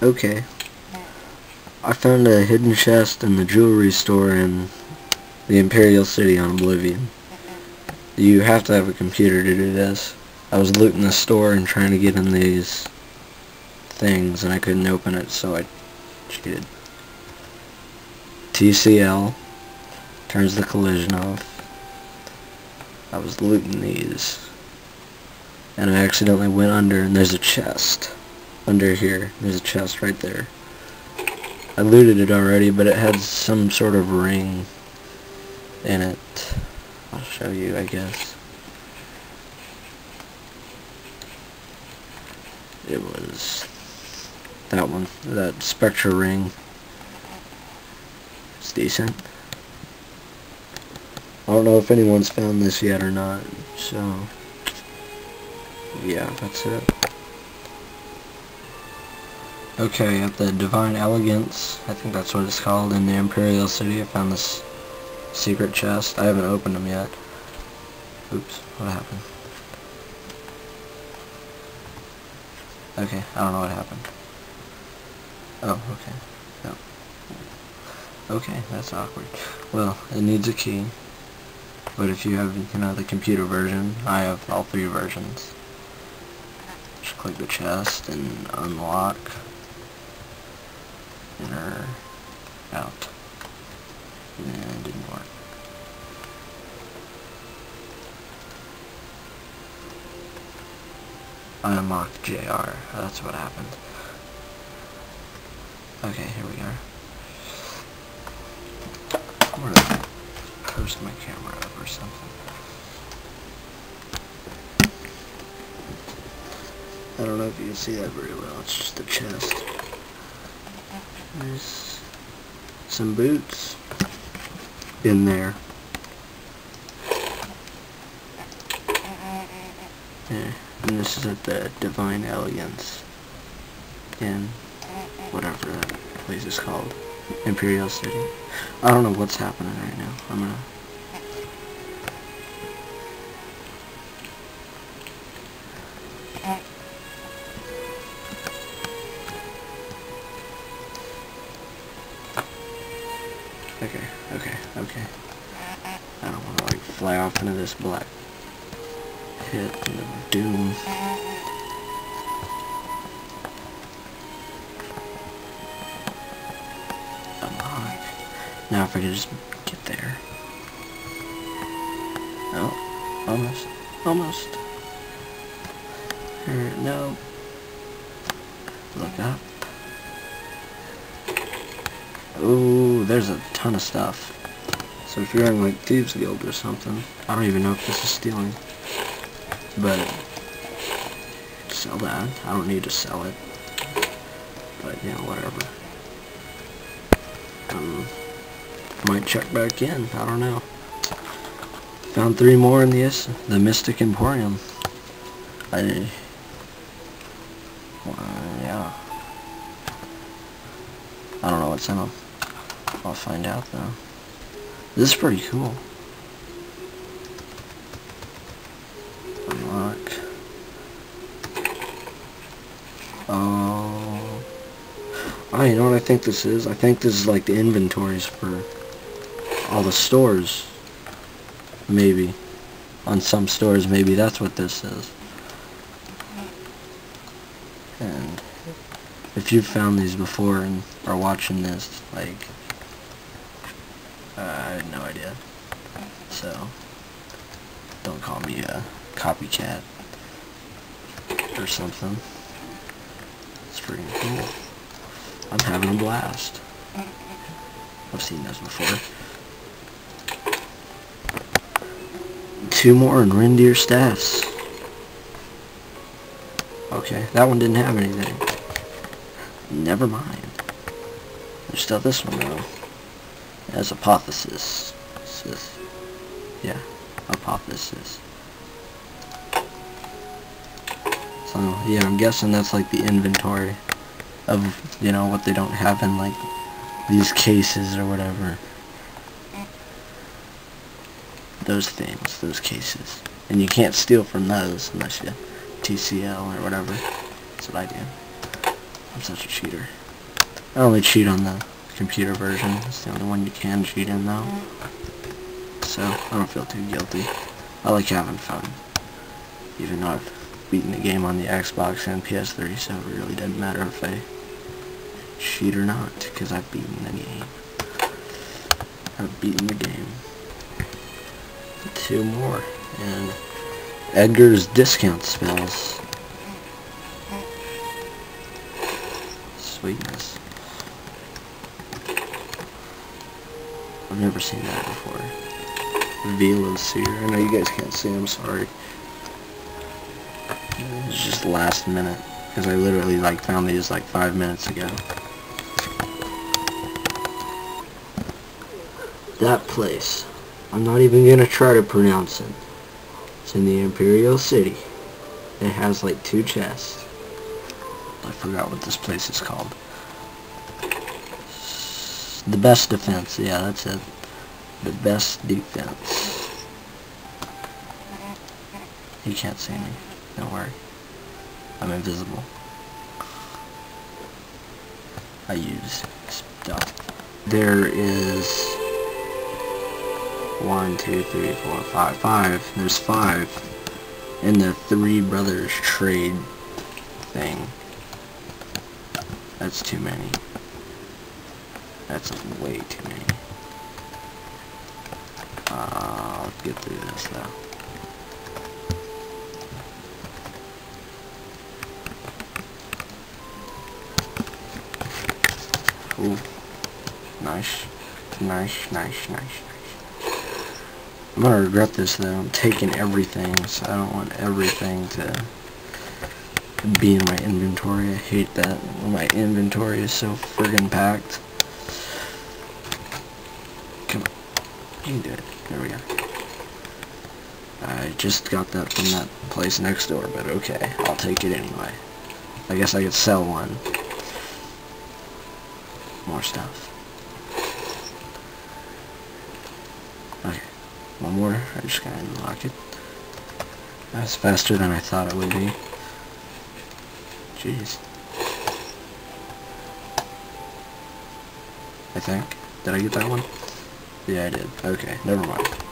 Okay. I found a hidden chest in the jewelry store in the Imperial City on Oblivion. You have to have a computer to do this. I was looting the store and trying to get in these things and I couldn't open it so I cheated. TCL turns the collision off. I was looting these and I accidentally went under and there's a chest under here. There's a chest right there. I looted it already but it had some sort of ring in it. I'll show you I guess. It was that one, that Spectra ring. It's decent. I don't know if anyone's found this yet or not, so yeah, that's it. Okay, at the Divine Elegance, I think that's what it's called, in the Imperial City, I found this secret chest. I haven't opened them yet. Oops, what happened? Okay, I don't know what happened. Oh, okay. No. Okay, that's awkward. Well, it needs a key. But if you have, you know, the computer version, I have all three versions. Just click the chest and unlock. Enter. Out. And didn't work. I unlocked JR. That's what happened. Okay, here we are. I'm gonna post my camera up or something. I don't know if you can see that very well. It's just the chest. There's some boots in there. Yeah, and this is at the Divine Elegance in whatever that place is called. Imperial City. I don't know what's happening right now. I'm gonna fly off into this black pit of doom. Now if I could just get there. Oh, almost, almost. Er, no. Look up. Ooh, there's a ton of stuff. So if you're in like Thieves Guild or something, I don't even know if this is stealing. But sell that. I don't need to sell it. But you know, whatever. Um, might check back in. I don't know. Found three more in the the Mystic Emporium. I well, yeah. I don't know what's in them. I'll find out though. This is pretty cool. Unlock. Oh. Oh, you know what I think this is? I think this is like the inventories for all the stores. Maybe. On some stores, maybe that's what this is. And if you've found these before and are watching this, like, uh, I had no idea. So, don't call me a copycat or something. It's pretty cool. I'm having a blast. I've seen those before. Two more in Rindir's staffs. Okay, that one didn't have anything. Never mind. There's still this one though. As hypothesis. Sis. Yeah, hypothesis. So yeah, I'm guessing that's like the inventory of you know what they don't have in like these cases or whatever. Those things, those cases. And you can't steal from those unless you TCL or whatever. That's what I do. I'm such a cheater. I only cheat on the computer version. It's the only one you can cheat in though. So, I don't feel too guilty. I like having fun. Even though I've beaten the game on the Xbox and PS3, so it really doesn't matter if I cheat or not, because I've beaten the game. I've beaten the game. Two more, and Edgar's discount spells. Sweetness. I've never seen that before. Veloseer. I know you guys can't see, I'm sorry. It's just last minute. Because I literally like found these like five minutes ago. That place. I'm not even gonna try to pronounce it. It's in the Imperial City. It has like two chests. I forgot what this place is called. The best defense, yeah, that's it. The best defense. You can't see me. Don't worry. I'm invisible. I use stuff. There is one, two, three, four, five, five. There's five in the Three Brothers trade thing. That's too many. That's way too many. Uh, get through this though. Ooh. Nice. Nice, nice, nice, nice. I'm gonna regret this though. I'm taking everything, so I don't want everything to be in my inventory. I hate that. My inventory is so friggin' packed. Come on. Do it. There we go. I just got that from that place next door, but okay. I'll take it anyway. I guess I could sell one more stuff. Okay, one more. I just gotta unlock it. That's faster than I thought it would be. Jeez. I think. Did I get that one? Yeah, I did. Okay, never mind.